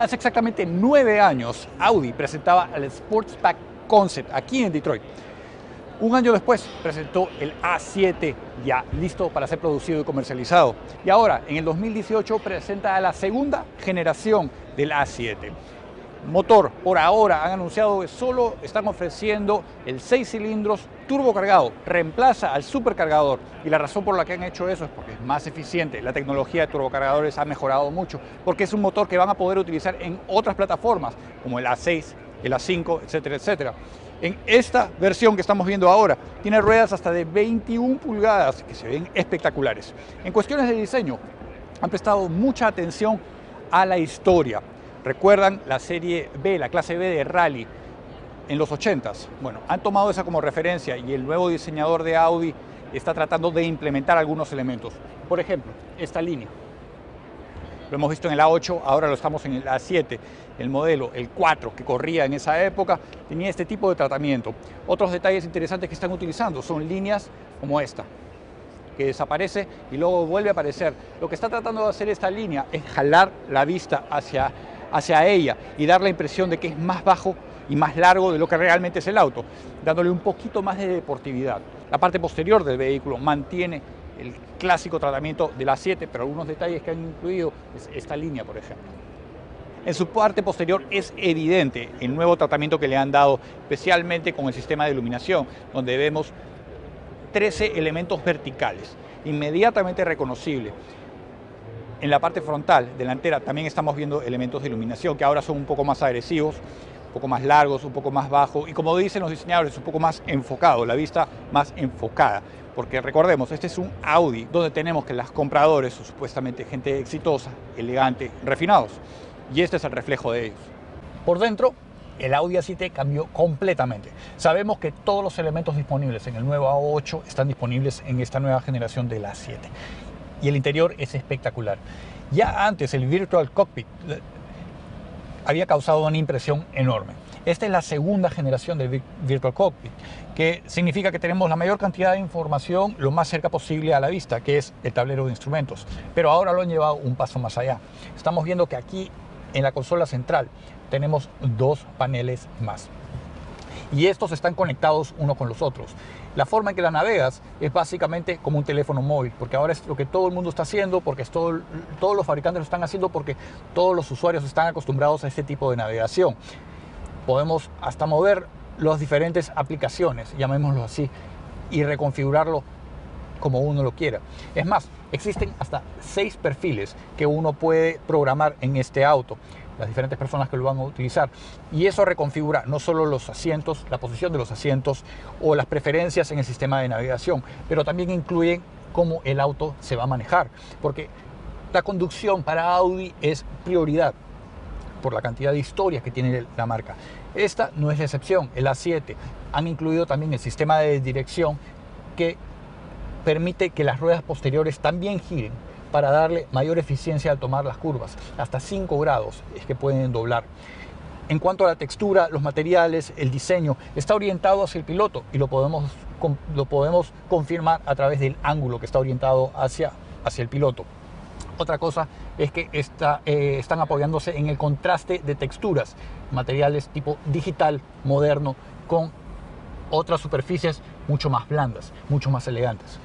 Hace exactamente nueve años, Audi presentaba el Sportsback Concept aquí en Detroit. Un año después presentó el A7 ya listo para ser producido y comercializado. Y ahora, en el 2018, presenta la segunda generación del A7 motor, por ahora han anunciado que solo están ofreciendo el 6 cilindros turbo cargado, reemplaza al supercargador y la razón por la que han hecho eso es porque es más eficiente, la tecnología de turbocargadores ha mejorado mucho, porque es un motor que van a poder utilizar en otras plataformas como el A6, el A5, etcétera, etcétera. En esta versión que estamos viendo ahora, tiene ruedas hasta de 21 pulgadas que se ven espectaculares. En cuestiones de diseño, han prestado mucha atención a la historia. ¿Recuerdan la serie B, la clase B de Rally en los 80s? Bueno, han tomado esa como referencia y el nuevo diseñador de Audi está tratando de implementar algunos elementos. Por ejemplo, esta línea. Lo hemos visto en el A8, ahora lo estamos en el A7. El modelo, el 4, que corría en esa época, tenía este tipo de tratamiento. Otros detalles interesantes que están utilizando son líneas como esta, que desaparece y luego vuelve a aparecer. Lo que está tratando de hacer esta línea es jalar la vista hacia hacia ella y dar la impresión de que es más bajo y más largo de lo que realmente es el auto, dándole un poquito más de deportividad. La parte posterior del vehículo mantiene el clásico tratamiento de la 7, pero algunos detalles que han incluido es esta línea, por ejemplo. En su parte posterior es evidente el nuevo tratamiento que le han dado, especialmente con el sistema de iluminación, donde vemos 13 elementos verticales, inmediatamente reconocibles. En la parte frontal, delantera, también estamos viendo elementos de iluminación que ahora son un poco más agresivos, un poco más largos, un poco más bajos y como dicen los diseñadores, un poco más enfocado, la vista más enfocada. Porque recordemos, este es un Audi donde tenemos que los compradores son supuestamente gente exitosa, elegante, refinados. Y este es el reflejo de ellos. Por dentro, el Audi A7 cambió completamente. Sabemos que todos los elementos disponibles en el nuevo A8 están disponibles en esta nueva generación del A7 y el interior es espectacular. Ya antes el Virtual Cockpit eh, había causado una impresión enorme. Esta es la segunda generación del Virtual Cockpit, que significa que tenemos la mayor cantidad de información lo más cerca posible a la vista, que es el tablero de instrumentos. Pero ahora lo han llevado un paso más allá. Estamos viendo que aquí en la consola central tenemos dos paneles más. Y estos están conectados uno con los otros. La forma en que la navegas es básicamente como un teléfono móvil, porque ahora es lo que todo el mundo está haciendo, porque es todo, todos los fabricantes lo están haciendo, porque todos los usuarios están acostumbrados a este tipo de navegación. Podemos hasta mover las diferentes aplicaciones, llamémoslo así, y reconfigurarlo como uno lo quiera. Es más, existen hasta seis perfiles que uno puede programar en este auto las diferentes personas que lo van a utilizar. Y eso reconfigura no solo los asientos, la posición de los asientos o las preferencias en el sistema de navegación, pero también incluye cómo el auto se va a manejar. Porque la conducción para Audi es prioridad por la cantidad de historias que tiene la marca. Esta no es la excepción, el A7. Han incluido también el sistema de dirección que permite que las ruedas posteriores también giren para darle mayor eficiencia al tomar las curvas. Hasta 5 grados es que pueden doblar. En cuanto a la textura, los materiales, el diseño, está orientado hacia el piloto y lo podemos, lo podemos confirmar a través del ángulo que está orientado hacia, hacia el piloto. Otra cosa es que está, eh, están apoyándose en el contraste de texturas, materiales tipo digital, moderno, con otras superficies mucho más blandas, mucho más elegantes.